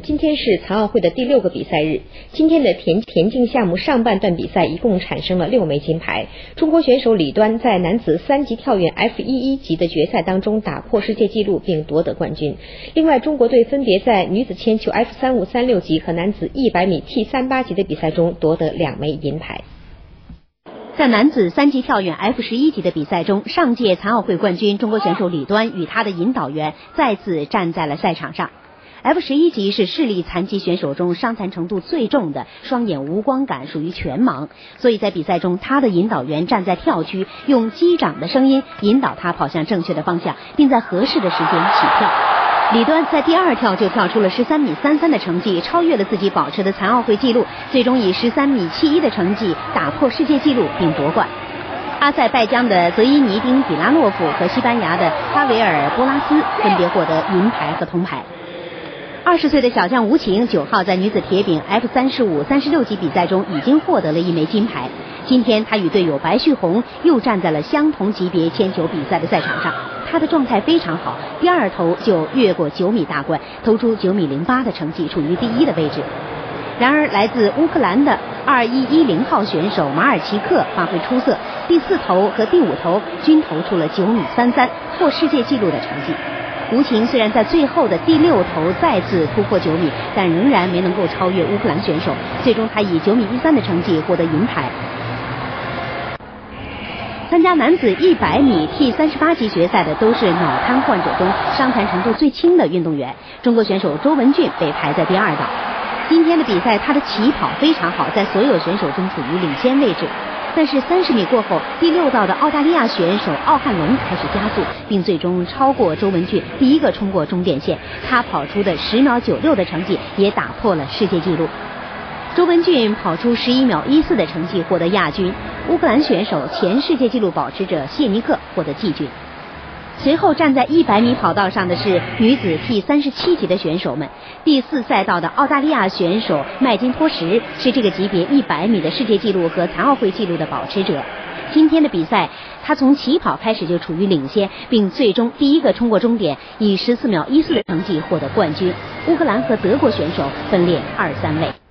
今天是残奥会的第六个比赛日。今天的田田径项目上半段比赛一共产生了六枚金牌。中国选手李端在男子三级跳远 F 一一级的决赛当中打破世界纪录并夺得冠军。另外，中国队分别在女子铅球 F 三五三六级和男子一百米 T 三八级的比赛中夺得两枚银牌。在男子三级跳远 F 十一级的比赛中，上届残奥会冠军中国选手李端与他的引导员再次站在了赛场上。F 十一级是视力残疾选手中伤残程度最重的，双眼无光感，属于全盲。所以在比赛中，他的引导员站在跳区，用击掌的声音引导他跑向正确的方向，并在合适的时间起跳。李端在第二跳就跳出了十三米三三的成绩，超越了自己保持的残奥会纪录，最终以十三米七一的成绩打破世界纪录并夺冠。阿塞拜疆的泽伊尼丁比拉诺夫和西班牙的哈维尔波拉斯分别获得银牌和铜牌。二十岁的小将吴晴九号在女子铁饼 F 三十五、三十六级比赛中已经获得了一枚金牌。今天他与队友白旭红又站在了相同级别铅球比赛的赛场上，他的状态非常好，第二投就越过九米大关，投出九米零八的成绩，处于第一的位置。然而，来自乌克兰的二一一零号选手马尔奇克发挥出色，第四投和第五投均投出了九米三三，破世界纪录的成绩。吴晴虽然在最后的第六投再次突破九米，但仍然没能够超越乌克兰选手。最终，他以九米一三的成绩获得银牌。参加男子一百米 T 三十八级决赛的都是脑瘫患者中伤残程度最轻的运动员。中国选手周文俊被排在第二档。今天的比赛，他的起跑非常好，在所有选手中处于领先位置。但是三十米过后，第六道的澳大利亚选手奥汉龙开始加速，并最终超过周文俊，第一个冲过终点线。他跑出的十秒九六的成绩也打破了世界纪录。周文俊跑出十一秒一四的成绩获得亚军。乌克兰选手前世界纪录保持者谢尼克获得季军。随后站在一百米跑道上的是女子 T 三十七级的选手们。第四赛道的澳大利亚选手麦金托什是这个级别一百米的世界纪录和残奥会纪录的保持者。今天的比赛，他从起跑开始就处于领先，并最终第一个冲过终点，以十四秒一四的成绩获得冠军。乌克兰和德国选手分列二三位。